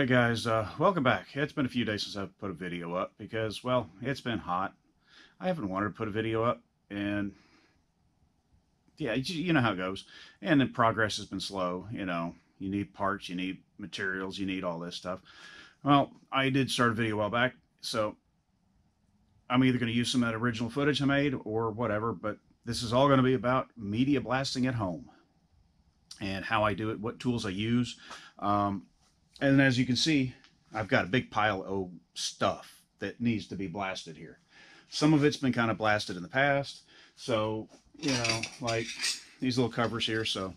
right, guys, uh, welcome back. It's been a few days since I've put a video up because, well, it's been hot. I haven't wanted to put a video up, and yeah, you know how it goes. And then progress has been slow. You know, you need parts, you need materials, you need all this stuff. Well, I did start a video a while back, so I'm either going to use some of that original footage I made or whatever, but this is all going to be about media blasting at home and how I do it, what tools I use. Um, and as you can see, I've got a big pile of stuff that needs to be blasted here. Some of it's been kind of blasted in the past. So, you know, like these little covers here. So,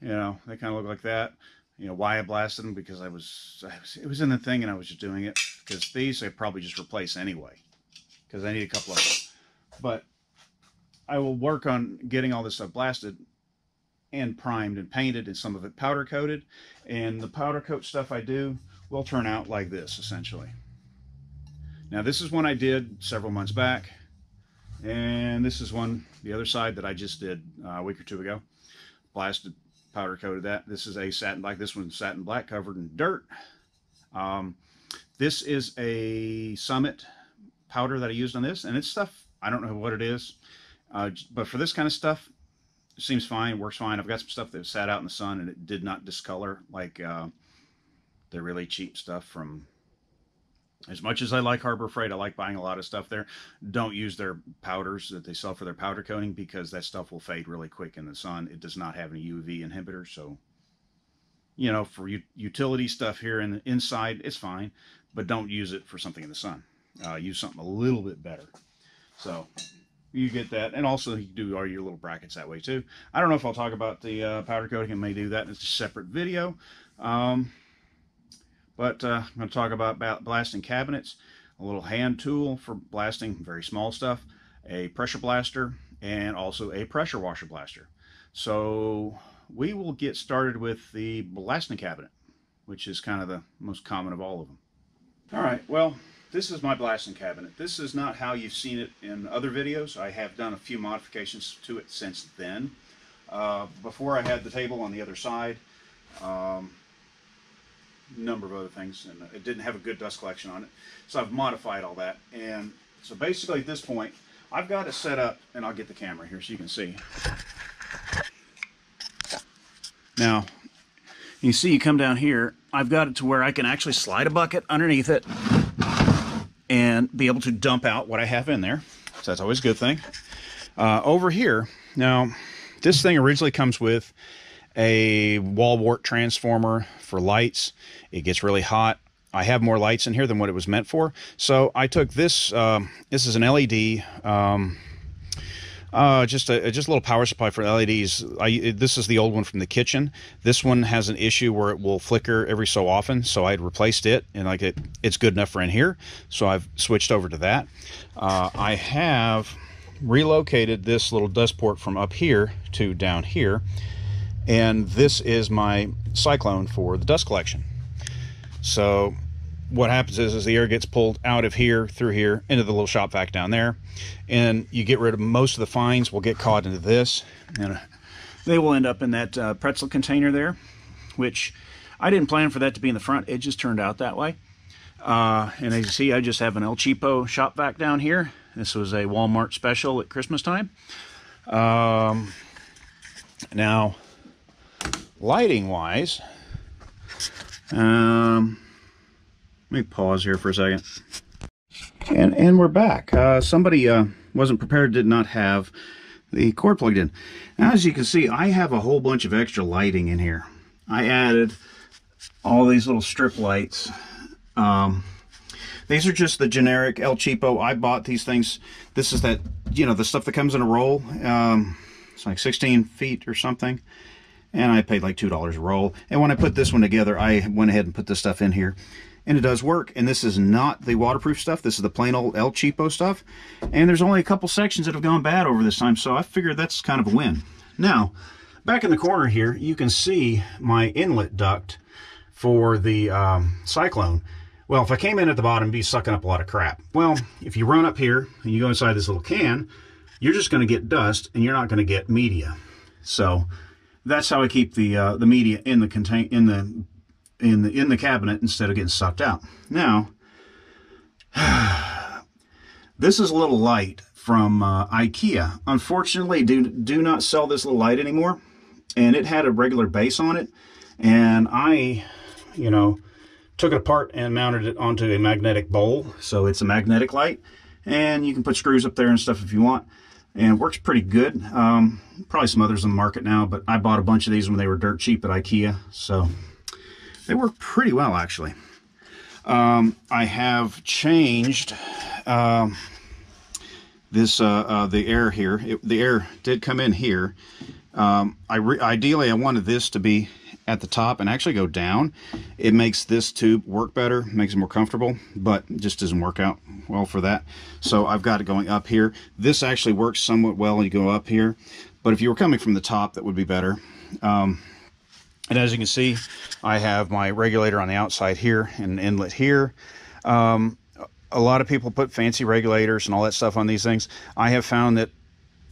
you know, they kind of look like that. You know, why I blasted them because I was, I was, it was in the thing and I was just doing it because these I probably just replace anyway because I need a couple of them. But I will work on getting all this stuff blasted and primed and painted and some of it powder coated. And the powder coat stuff I do will turn out like this essentially. Now this is one I did several months back. And this is one, the other side that I just did uh, a week or two ago. Blasted, powder coated that. This is a satin black. This one's satin black covered in dirt. Um, this is a Summit powder that I used on this. And it's stuff, I don't know what it is. Uh, but for this kind of stuff, seems fine, works fine. I've got some stuff that sat out in the sun and it did not discolor like uh, the really cheap stuff from. As much as I like Harbor Freight, I like buying a lot of stuff there. Don't use their powders that they sell for their powder coating because that stuff will fade really quick in the sun. It does not have any UV inhibitor, so you know for utility stuff here in the inside, it's fine, but don't use it for something in the sun. Uh, use something a little bit better. So you get that. And also you do all your little brackets that way too. I don't know if I'll talk about the uh, powder coating. I may do that in a separate video. Um, but uh, I'm going to talk about blasting cabinets, a little hand tool for blasting very small stuff, a pressure blaster, and also a pressure washer blaster. So we will get started with the blasting cabinet, which is kind of the most common of all of them. All right, well, this is my blasting cabinet. This is not how you've seen it in other videos. I have done a few modifications to it since then. Uh, before I had the table on the other side, um, number of other things, and it didn't have a good dust collection on it. So I've modified all that. And so basically at this point, I've got it set up, and I'll get the camera here so you can see. Now, you see you come down here, I've got it to where I can actually slide a bucket underneath it and be able to dump out what I have in there. So that's always a good thing. Uh, over here, now this thing originally comes with a wall wart transformer for lights. It gets really hot. I have more lights in here than what it was meant for. So I took this, uh, this is an LED, um, uh, just a just a little power supply for LEDs. I this is the old one from the kitchen. This one has an issue where it will flicker every so often, so I had replaced it, and like it, it's good enough for in here. So I've switched over to that. Uh, I have relocated this little dust port from up here to down here, and this is my cyclone for the dust collection. So what happens is, is the air gets pulled out of here through here into the little shop vac down there. And you get rid of most of the fines will get caught into this. And they will end up in that uh, pretzel container there which I didn't plan for that to be in the front. It just turned out that way. Uh, and as you see I just have an El Cheapo shop vac down here. This was a Walmart special at Christmas time. Um, now lighting wise um, let me pause here for a second. And, and we're back. Uh, somebody uh, wasn't prepared, did not have the cord plugged in. Now, as you can see, I have a whole bunch of extra lighting in here. I added all these little strip lights. Um, these are just the generic El Cheapo. I bought these things. This is that, you know, the stuff that comes in a roll. Um, it's like 16 feet or something. And I paid like $2 a roll. And when I put this one together, I went ahead and put this stuff in here and it does work. And this is not the waterproof stuff. This is the plain old El Cheapo stuff. And there's only a couple sections that have gone bad over this time, so I figured that's kind of a win. Now, back in the corner here, you can see my inlet duct for the um, Cyclone. Well, if I came in at the bottom, be sucking up a lot of crap. Well, if you run up here and you go inside this little can, you're just going to get dust and you're not going to get media. So that's how I keep the uh, the media in the contain in the in the in the cabinet instead of getting sucked out. Now, this is a little light from uh, IKEA. Unfortunately, do do not sell this little light anymore, and it had a regular base on it, and I, you know, took it apart and mounted it onto a magnetic bowl, so it's a magnetic light, and you can put screws up there and stuff if you want and works pretty good. Um, probably some others on the market now, but I bought a bunch of these when they were dirt cheap at Ikea, so they work pretty well actually. Um, I have changed um, this uh, uh, the air here. It, the air did come in here. Um, I ideally I wanted this to be at the top and actually go down. It makes this tube work better, makes it more comfortable, but just doesn't work out well for that. So I've got it going up here. This actually works somewhat well when you go up here, but if you were coming from the top, that would be better. Um, and as you can see, I have my regulator on the outside here and inlet here. Um, a lot of people put fancy regulators and all that stuff on these things. I have found that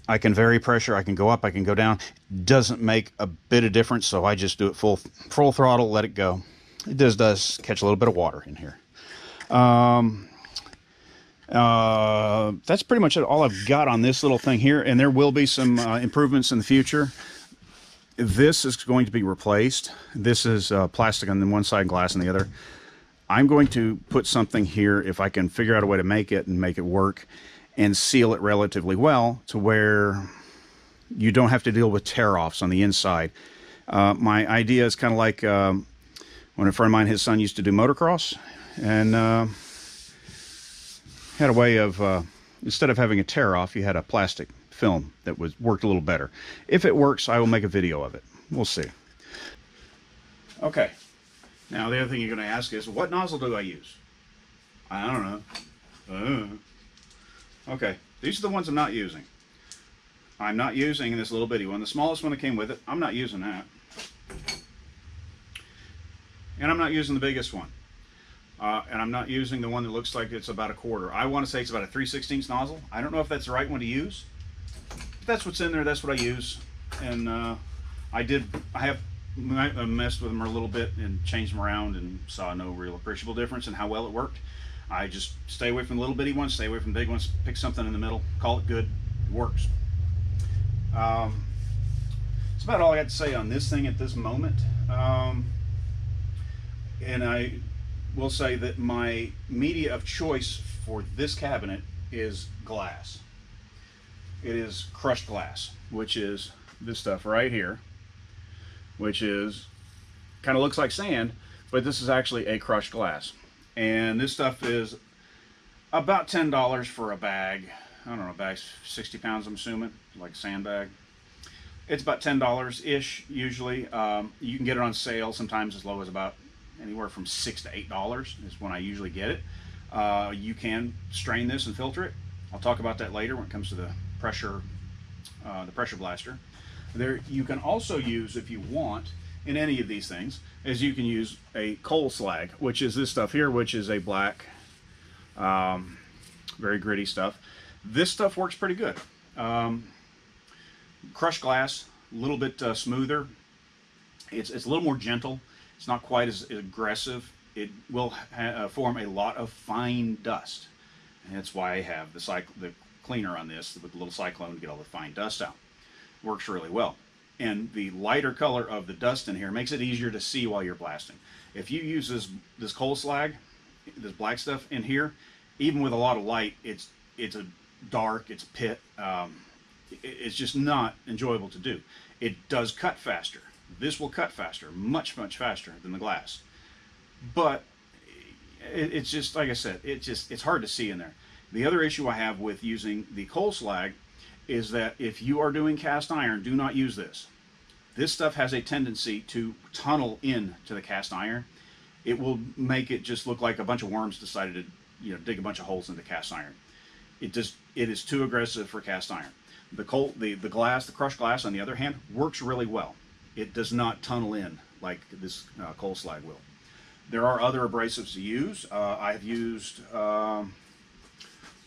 I can vary pressure. I can go up. I can go down. Doesn't make a bit of difference. So I just do it full full throttle. Let it go. It does does catch a little bit of water in here. Um, uh, that's pretty much all I've got on this little thing here. And there will be some uh, improvements in the future. This is going to be replaced. This is uh, plastic on the one side, glass on the other. I'm going to put something here if I can figure out a way to make it and make it work and seal it relatively well to where you don't have to deal with tear-offs on the inside. Uh, my idea is kind of like um, when a friend of mine, his son used to do motocross, and uh, had a way of, uh, instead of having a tear-off, you had a plastic film that was worked a little better. If it works, I will make a video of it. We'll see. Okay. Now, the other thing you're going to ask is, what nozzle do I use? I don't know. Uh, Okay, these are the ones I'm not using. I'm not using this little bitty one. The smallest one that came with it, I'm not using that. And I'm not using the biggest one. Uh, and I'm not using the one that looks like it's about a quarter. I want to say it's about a 3 16 nozzle. I don't know if that's the right one to use. That's what's in there. That's what I use. And uh, I did, I have messed with them a little bit and changed them around and saw no real appreciable difference in how well it worked. I just stay away from the little bitty ones, stay away from big ones, pick something in the middle, call it good, it works. Um, that's about all I got to say on this thing at this moment. Um, and I will say that my media of choice for this cabinet is glass. It is crushed glass, which is this stuff right here, which is kind of looks like sand, but this is actually a crushed glass and this stuff is about ten dollars for a bag. I don't know, a bag's sixty pounds. I'm assuming, like a sandbag. It's about ten dollars ish usually. Um, you can get it on sale sometimes as low as about anywhere from six to eight dollars is when I usually get it. Uh, you can strain this and filter it. I'll talk about that later when it comes to the pressure, uh, the pressure blaster. There, you can also use if you want in any of these things is you can use a coal slag, which is this stuff here, which is a black, um, very gritty stuff. This stuff works pretty good. Um, crushed glass, a little bit uh, smoother. It's, it's a little more gentle. It's not quite as aggressive. It will form a lot of fine dust. And that's why I have the, cycle, the cleaner on this with the little cyclone to get all the fine dust out. Works really well and the lighter color of the dust in here makes it easier to see while you're blasting. If you use this this coal slag, this black stuff in here, even with a lot of light, it's it's a dark, it's a pit. Um, it's just not enjoyable to do. It does cut faster. This will cut faster, much much faster than the glass. But it, it's just like I said, it just it's hard to see in there. The other issue I have with using the coal slag is that if you are doing cast iron, do not use this. This stuff has a tendency to tunnel in to the cast iron. It will make it just look like a bunch of worms decided to, you know, dig a bunch of holes into cast iron. It just it is too aggressive for cast iron. The coal, the the glass, the crushed glass, on the other hand, works really well. It does not tunnel in like this uh, coal slag will. There are other abrasives to use. Uh, I've used. Um,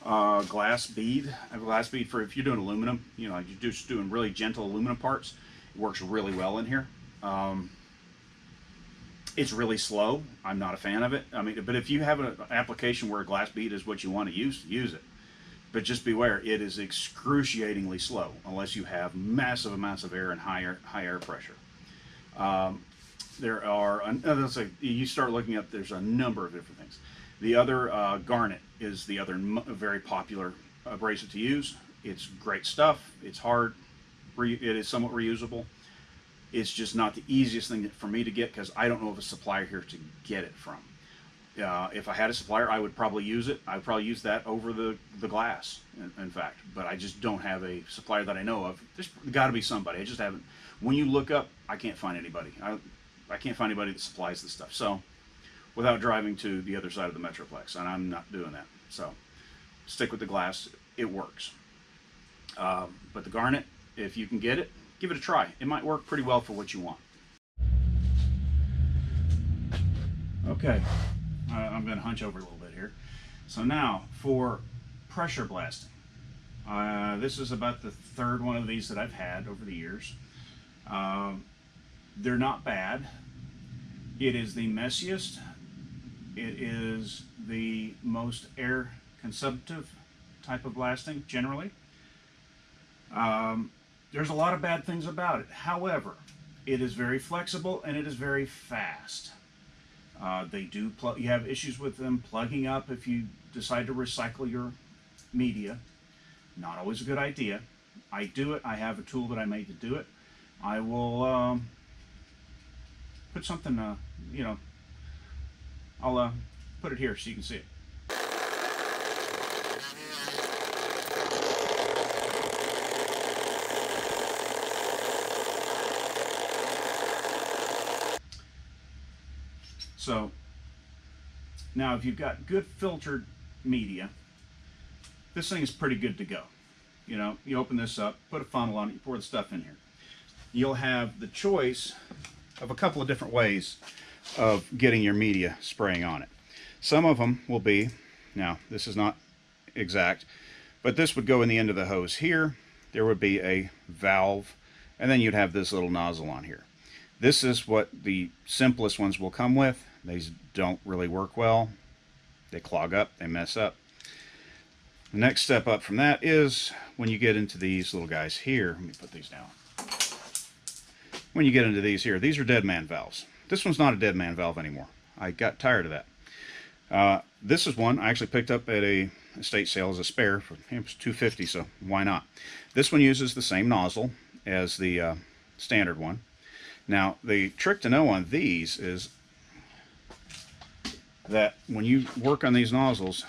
uh, glass bead. A glass bead for if you're doing aluminum, you know, you're just doing really gentle aluminum parts. It works really well in here. Um, it's really slow. I'm not a fan of it. I mean, but if you have an application where a glass bead is what you want to use, use it. But just beware, it is excruciatingly slow unless you have massive amounts of air and higher high air pressure. Um, there are, uh, you start looking up, there's a number of different things. The other, uh, Garnet is the other very popular abrasive to use. It's great stuff. It's hard. It is somewhat reusable. It's just not the easiest thing for me to get because I don't know of a supplier here to get it from. Uh, if I had a supplier, I would probably use it. I would probably use that over the, the glass, in, in fact. But I just don't have a supplier that I know of. There's got to be somebody. I just haven't. When you look up, I can't find anybody. I, I can't find anybody that supplies this stuff. So, without driving to the other side of the Metroplex, and I'm not doing that. So, stick with the glass. It works. Uh, but the garnet, if you can get it, give it a try. It might work pretty well for what you want. Okay, uh, I'm going to hunch over a little bit here. So now for pressure blasting. Uh, this is about the third one of these that I've had over the years. Uh, they're not bad. It is the messiest. It is the most air consumptive type of blasting generally. Um, there's a lot of bad things about it. However, it is very flexible and it is very fast. Uh, they do. You have issues with them plugging up if you decide to recycle your media. Not always a good idea. I do it. I have a tool that I made to do it. I will um, put something. Uh, you know, I'll uh, put it here so you can see it. So now if you've got good filtered media, this thing is pretty good to go. You know, you open this up, put a funnel on it, you pour the stuff in here. You'll have the choice of a couple of different ways of getting your media spraying on it. Some of them will be, now this is not exact, but this would go in the end of the hose here. There would be a valve, and then you'd have this little nozzle on here. This is what the simplest ones will come with. These don't really work well. They clog up, they mess up. The next step up from that is when you get into these little guys here. Let me put these down. When you get into these here, these are dead man valves. This one's not a dead man valve anymore. I got tired of that. Uh, this is one I actually picked up at a estate sale as a spare for it was 250 so why not this one uses the same nozzle as the uh, standard one now the trick to know on these is that when you work on these nozzles,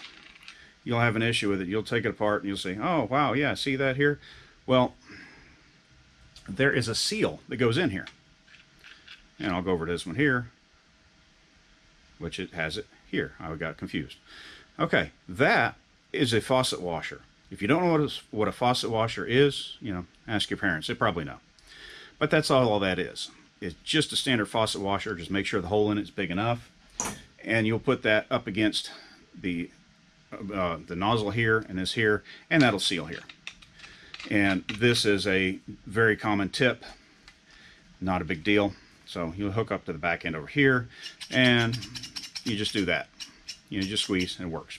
you'll have an issue with it. You'll take it apart and you'll say, oh, wow, yeah, see that here? Well, there is a seal that goes in here. And I'll go over to this one here, which it has it here. I got confused. Okay, that is a faucet washer. If you don't know what a, what a faucet washer is, you know, ask your parents. They probably know. But that's all, all that is. It's just a standard faucet washer. Just make sure the hole in it's big enough and you'll put that up against the uh, the nozzle here and this here and that'll seal here and this is a very common tip not a big deal so you'll hook up to the back end over here and you just do that. You just squeeze and it works.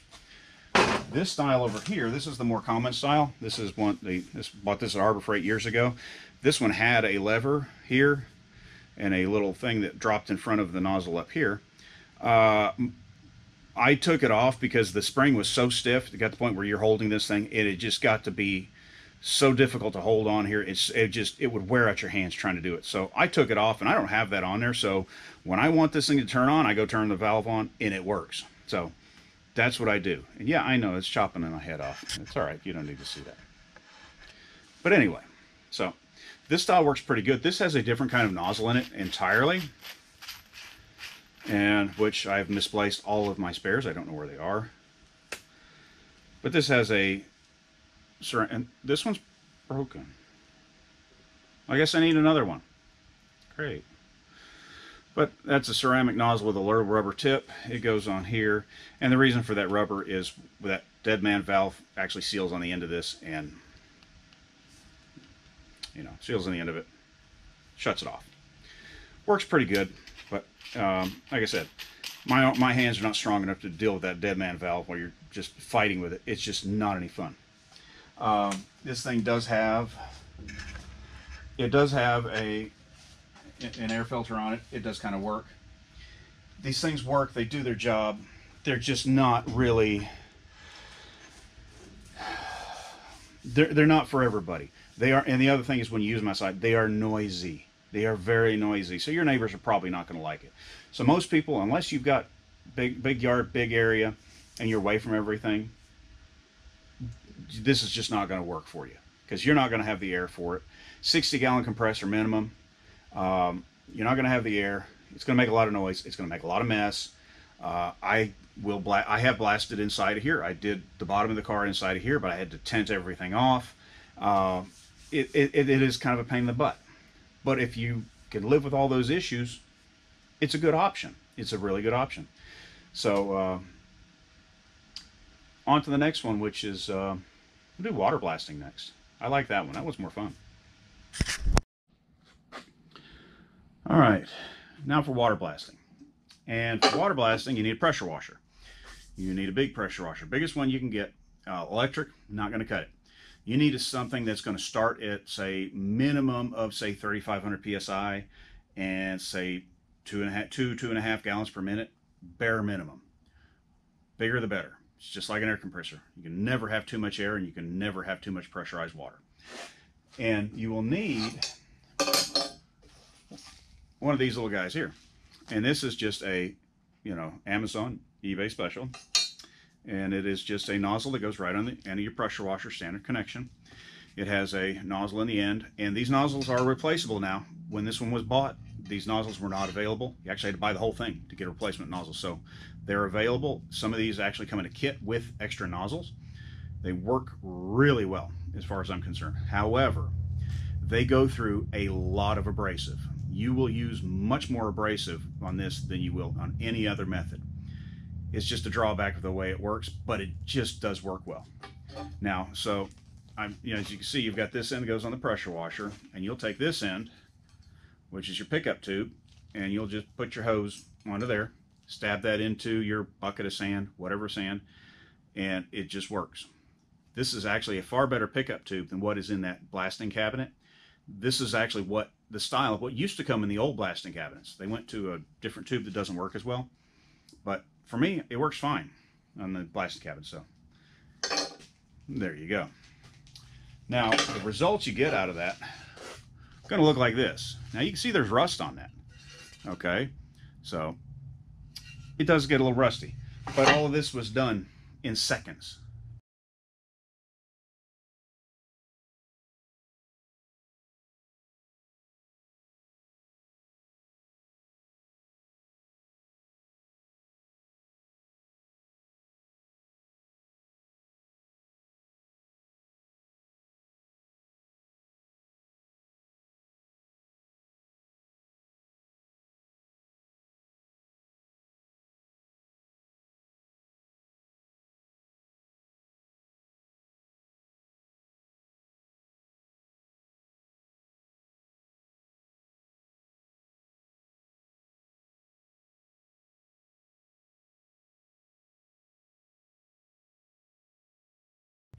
This style over here this is the more common style. This is one they this bought this at Harbor Freight years ago. This one had a lever here and a little thing that dropped in front of the nozzle up here. Uh, I took it off because the spring was so stiff. It got to the point where you're holding this thing, and it just got to be so difficult to hold on here. It's it just it would wear out your hands trying to do it. So I took it off, and I don't have that on there. So when I want this thing to turn on, I go turn the valve on, and it works. So that's what I do. And yeah, I know it's chopping my head off. It's all right. You don't need to see that. But anyway, so this style works pretty good. This has a different kind of nozzle in it entirely and which I've misplaced all of my spares. I don't know where they are. But this has a, and this one's broken. I guess I need another one. Great. But that's a ceramic nozzle with a little rubber tip. It goes on here. And the reason for that rubber is that dead man valve actually seals on the end of this and, you know, seals on the end of it, shuts it off. Works pretty good. But um, like I said, my my hands are not strong enough to deal with that dead man valve while you're just fighting with it. It's just not any fun. Um, this thing does have it does have a an air filter on it. It does kind of work. These things work. They do their job. They're just not really. They're they're not for everybody. They are, and the other thing is when you use my outside, they are noisy. They are very noisy. So your neighbors are probably not going to like it. So most people, unless you've got big big yard, big area, and you're away from everything, this is just not going to work for you because you're not going to have the air for it. 60 gallon compressor minimum. Um, you're not going to have the air. It's going to make a lot of noise. It's going to make a lot of mess. Uh, I will bla- I have blasted inside of here. I did the bottom of the car inside of here, but I had to tent everything off. Uh, it, it, it is kind of a pain in the butt. But if you can live with all those issues, it's a good option. It's a really good option. So uh, on to the next one, which is uh, we'll do water blasting next. I like that one. That was more fun. All right, now for water blasting. And for water blasting, you need a pressure washer. You need a big pressure washer. Biggest one you can get. Uh, electric, not going to cut it. You need something that's going to start at, say, minimum of, say, 3,500 psi and, say, two and a half, two, two and a half gallons per minute, bare minimum. Bigger the better. It's just like an air compressor. You can never have too much air and you can never have too much pressurized water. And you will need one of these little guys here. And this is just a, you know, Amazon eBay special. And it is just a nozzle that goes right on the end of your pressure washer standard connection. It has a nozzle in the end, and these nozzles are replaceable now. When this one was bought, these nozzles were not available. You actually had to buy the whole thing to get a replacement nozzle. So they're available. Some of these actually come in a kit with extra nozzles. They work really well as far as I'm concerned. However, they go through a lot of abrasive. You will use much more abrasive on this than you will on any other method. It's just a drawback of the way it works, but it just does work well. Now, so I'm, you know, as you can see, you've got this end goes on the pressure washer, and you'll take this end, which is your pickup tube, and you'll just put your hose onto there, stab that into your bucket of sand, whatever sand, and it just works. This is actually a far better pickup tube than what is in that blasting cabinet. This is actually what the style of what used to come in the old blasting cabinets. They went to a different tube that doesn't work as well. But for me, it works fine on the blasting cabinet. So there you go. Now, the results you get out of that going to look like this. Now, you can see there's rust on that. Okay, so it does get a little rusty. But all of this was done in seconds.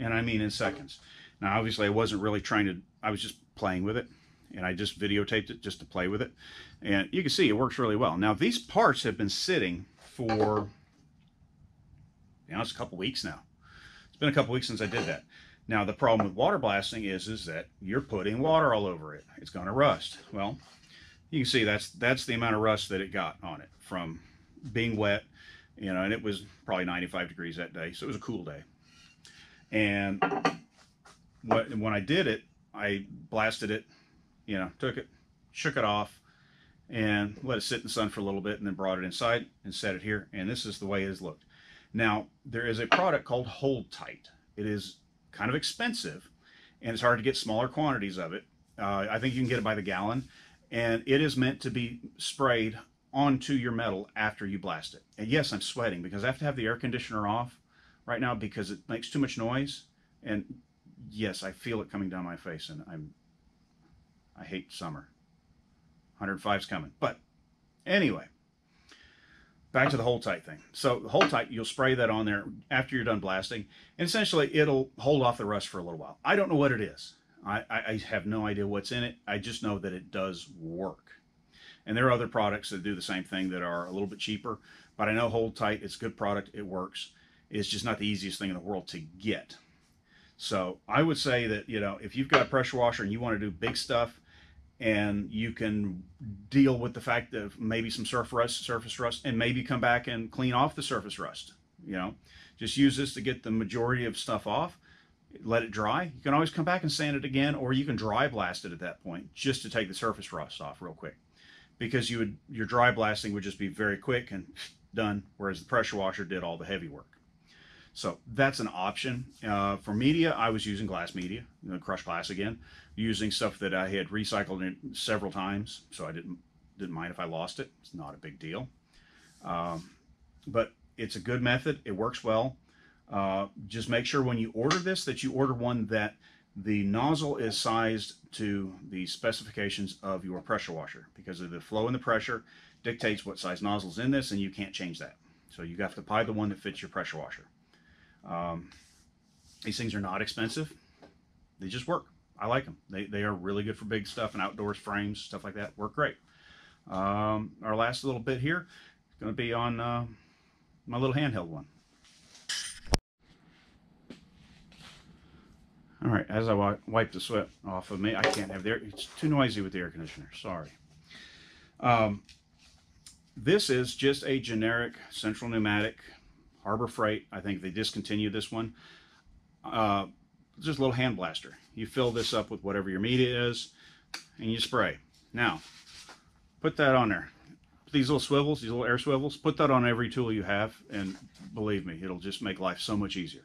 And I mean in seconds. Now, obviously, I wasn't really trying to, I was just playing with it, and I just videotaped it just to play with it. And you can see it works really well. Now, these parts have been sitting for, you know, it's a couple weeks now. It's been a couple weeks since I did that. Now, the problem with water blasting is, is that you're putting water all over it. It's going to rust. Well, you can see that's that's the amount of rust that it got on it from being wet, you know, and it was probably 95 degrees that day, so it was a cool day. And when I did it, I blasted it, you know, took it, shook it off, and let it sit in the sun for a little bit, and then brought it inside and set it here. And this is the way it has looked. Now, there is a product called Hold Tight. It is kind of expensive, and it's hard to get smaller quantities of it. Uh, I think you can get it by the gallon, and it is meant to be sprayed onto your metal after you blast it. And yes, I'm sweating because I have to have the air conditioner off right now because it makes too much noise. And yes, I feel it coming down my face, and I'm I hate summer. 105 is coming, but Anyway, back to the hold tight thing. So the hold tight, you'll spray that on there after you're done blasting, and essentially it'll hold off the rust for a little while. I don't know what it is. I, I have no idea what's in it. I just know that it does work. And there are other products that do the same thing that are a little bit cheaper, but I know Hold Tight, it's a good product, it works. It's just not the easiest thing in the world to get. So I would say that, you know, if you've got a pressure washer and you want to do big stuff, and you can deal with the fact of maybe some surface rust, surface rust, and maybe come back and clean off the surface rust. You know, just use this to get the majority of stuff off. Let it dry. You can always come back and sand it again, or you can dry blast it at that point just to take the surface rust off real quick. Because you would your dry blasting would just be very quick and done, whereas the pressure washer did all the heavy work. So that's an option. Uh, for media, I was using glass media, you know, crushed glass again, using stuff that I had recycled several times, so I didn't didn't mind if I lost it. It's not a big deal. Um, but it's a good method. It works well. Uh, just make sure when you order this that you order one that the nozzle is sized to the specifications of your pressure washer because of the flow and the pressure dictates what size nozzle's in this and you can't change that. So you have to buy the one that fits your pressure washer. Um, these things are not expensive. They just work. I like them. They, they are really good for big stuff and outdoors frames, stuff like that. Work great. Um, our last little bit here is going to be on uh, my little handheld one. All right, as I wipe the sweat off of me, I can't have the. It's too noisy with the air conditioner. Sorry. Um, this is just a generic Central Pneumatic Harbor Freight. I think they discontinued this one. Uh, just a little hand blaster. You fill this up with whatever your media is, and you spray. Now, put that on there. These little swivels, these little air swivels, put that on every tool you have, and believe me, it'll just make life so much easier.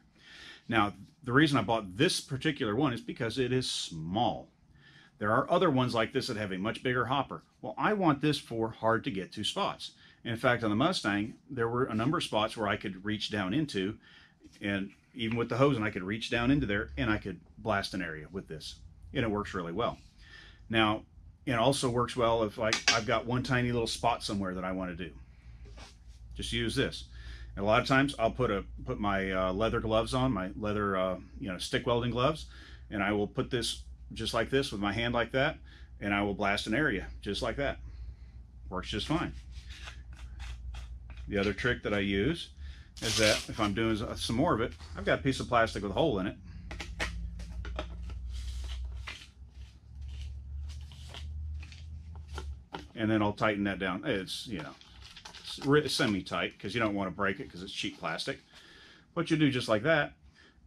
Now, the reason I bought this particular one is because it is small. There are other ones like this that have a much bigger hopper. Well, I want this for hard to get to spots. In fact, on the Mustang, there were a number of spots where I could reach down into, and even with the hose, and I could reach down into there and I could blast an area with this. And it works really well. Now, it also works well if like I've got one tiny little spot somewhere that I want to do. Just use this. And a lot of times I'll put a put my uh, leather gloves on, my leather uh, you know stick welding gloves, and I will put this just like this with my hand like that, and I will blast an area just like that. Works just fine. The other trick that I use is that if I'm doing some more of it, I've got a piece of plastic with a hole in it. And then I'll tighten that down. It's, you know, semi-tight because you don't want to break it because it's cheap plastic. But you do just like that.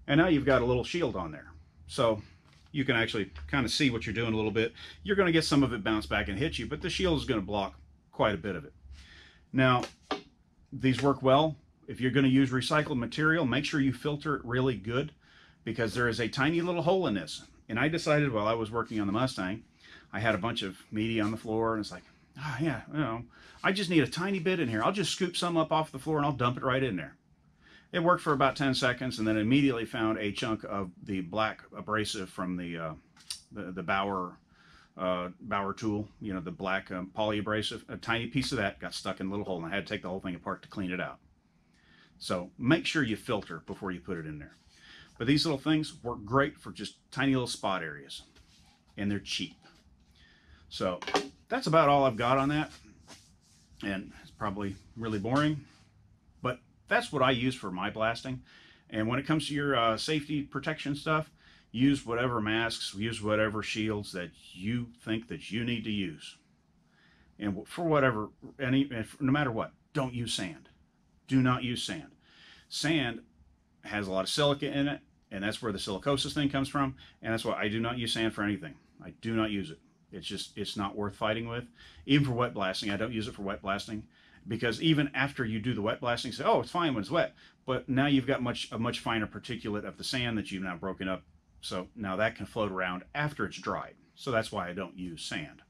And now you've got a little shield on there. So you can actually kind of see what you're doing a little bit. You're going to get some of it bounce back and hit you, but the shield is going to block quite a bit of it. Now, these work well. If you're going to use recycled material, make sure you filter it really good because there is a tiny little hole in this. And I decided while I was working on the Mustang, I had a bunch of media on the floor and it's like, oh, yeah, you know, I just need a tiny bit in here. I'll just scoop some up off the floor and I'll dump it right in there. It worked for about 10 seconds and then immediately found a chunk of the black abrasive from the, uh, the, the Bauer uh, Bauer tool, you know, the black um, poly abrasive, a tiny piece of that got stuck in a little hole and I had to take the whole thing apart to clean it out. So make sure you filter before you put it in there. But these little things work great for just tiny little spot areas and they're cheap. So that's about all I've got on that. And it's probably really boring, but that's what I use for my blasting. And when it comes to your uh, safety protection stuff, use whatever masks, use whatever shields that you think that you need to use. And for whatever, any, no matter what, don't use sand. Do not use sand. Sand has a lot of silica in it, and that's where the silicosis thing comes from. And that's why I do not use sand for anything. I do not use it. It's just, it's not worth fighting with. Even for wet blasting, I don't use it for wet blasting because even after you do the wet blasting, say, oh, it's fine when it's wet. But now you've got much a much finer particulate of the sand that you've now broken up so now that can float around after it's dried. So that's why I don't use sand.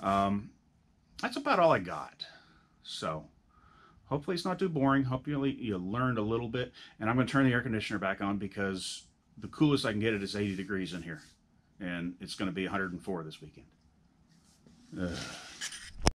Um, that's about all I got. So hopefully it's not too boring. Hopefully you learned a little bit. And I'm going to turn the air conditioner back on because the coolest I can get it is 80 degrees in here. And it's going to be 104 this weekend. Ugh.